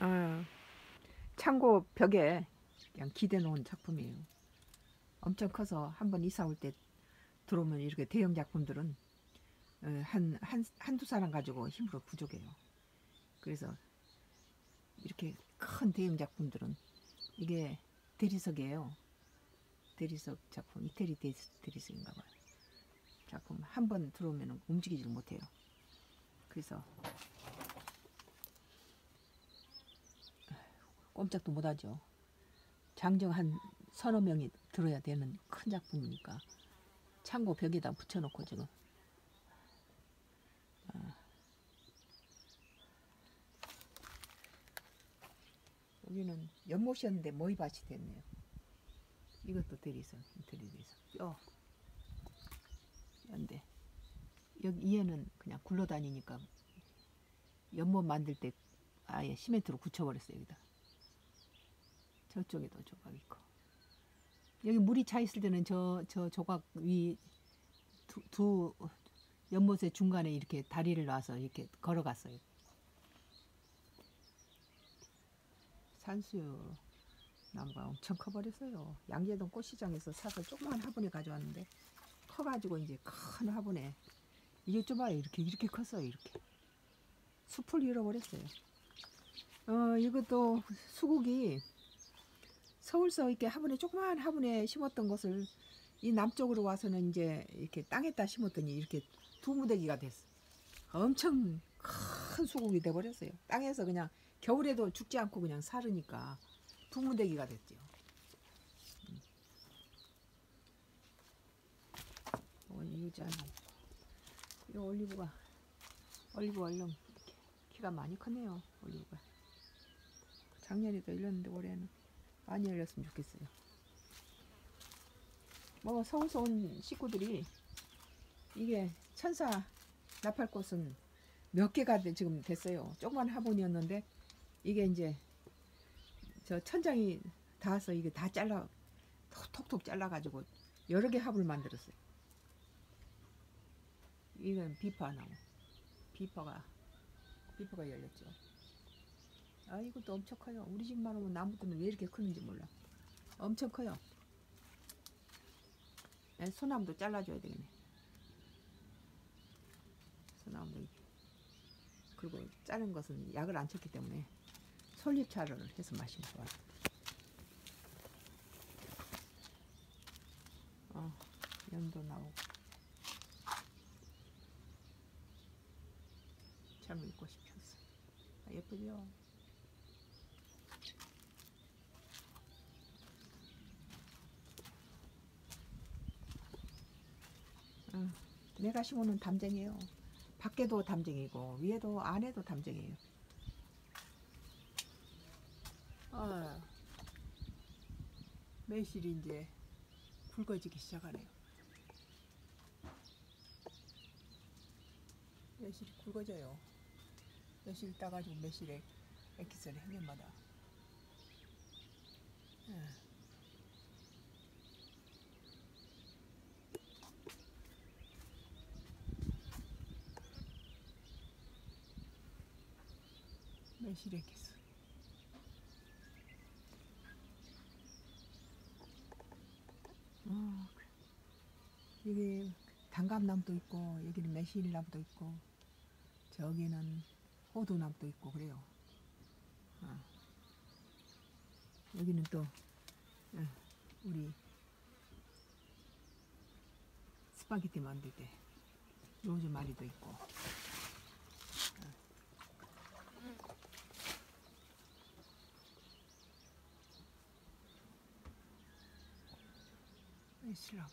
아, 창고 벽에 그냥 기대 놓은 작품이에요. 엄청 커서 한 번 이사 올 때 들어오면 이렇게 대형 작품들은 어, 한, 한, 한두 사람 가지고 힘으로 부족해요. 그래서 이렇게 큰 대형 작품들은 이게 대리석이에요. 대리석 작품, 이태리 대- 대리석인가 봐요. 작품 한 번 들어오면 움직이질 못해요. 그래서 꼼짝도 못하죠. 장정 한 서너 명이 들어야 되는 큰 작품이니까 창고 벽에다 붙여놓고 지금 아. 여기는 연못이었는데 모이밭이 됐네요. 이것도 이태리 대리석. 뼈. 뼈인데 여기 얘는 그냥 굴러다니니까 연못 만들 때 아예 시멘트로 굳혀버렸어요 여기다. 저쪽에도 조각 있고 여기 물이 차 있을 때는 저 저 조각 위 두 두 연못의 중간에 이렇게 다리를 놔서 이렇게 걸어갔어요. 산수유 나무가 엄청 커버렸어요. 양재동 꽃시장에서 사서 조그만 화분에 가져왔는데 커가지고 이제 큰 화분에 이게 좀 봐요. 이렇게 이렇게 컸어요. 이렇게 숲을 잃어버렸어요. 어 이것도 수국이 서울서 이렇게 화분에 조그만 화분에 심었던 것을 이 남쪽으로 와서는 이제 이렇게 땅에다 심었더니 이렇게 두 무더기가 됐어. 엄청 큰 수국이 돼 버렸어요. 땅에서 그냥 겨울에도 죽지 않고 그냥 사르니까 두 무더기가 됐죠. 음. 어, 유자는 이 올리브가 올리브 얼른 이렇게 키가 많이 컸네요. 올리브가 작년에도 열렸는데 올해는 많이 열렸으면 좋겠어요. 뭐 서울서 온 식구들이 이게 천사 나팔꽃은 몇 개가 돼- 지금 됐어요. 조그만 화분이었는데 이게 이제 저 천장이 닿아서 이게 다 잘라 톡톡톡 잘라가지고 여러 개 합을 만들었어요. 이건 비파 나무. 비파가 비파가 열렸죠. 아 이것도 엄청 커요. 우리 집만 오면 나무들은 왜 이렇게 크는지 몰라. 엄청 커요. 네, 소나무도 잘라줘야 되겠네. 소나무도. 그리고 자른 것은 약을 안 쳤기 때문에 솔잎차를 해서 마시면 좋아요. 어, 연도 나오고. 참을 꽃이 폈어. 아, 예쁘죠? 내가 심어놓은 담쟁이에요. 밖에도 담쟁이고 위에도 안에도 담쟁이에요. 아, 매실이 이제 굵어지기 시작하네요. 매실이 굵어져요. 매실 따가지고 매실에 액기스를 행년마다. 매실 액기스. 어, 여기 단감나무도 있고 여기는 매실나무도 있고 저기는 호두나무도 있고 그래요. 어. 여기는 또 어, 우리 스파게티 만들 때 로즈 마리도 있고 어. 매실나무